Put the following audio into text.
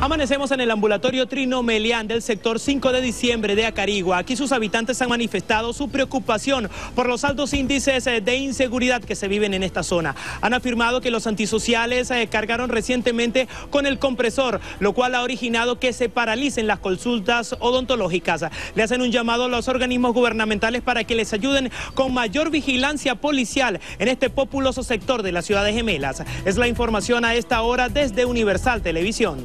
Amanecemos en el ambulatorio Trino Melián del sector 5 de diciembre de Acarigua. Aquí sus habitantes han manifestado su preocupación por los altos índices eh, de inseguridad que se viven en esta zona. Han afirmado que los antisociales eh, cargaron recientemente con el compresor, lo cual ha originado que se paralicen las consultas odontológicas. Le hacen un llamado a los organismos gubernamentales para que les ayuden con mayor vigilancia policial en este populoso sector de la ciudad de Gemelas. Es la información a esta hora desde Universal Televisión.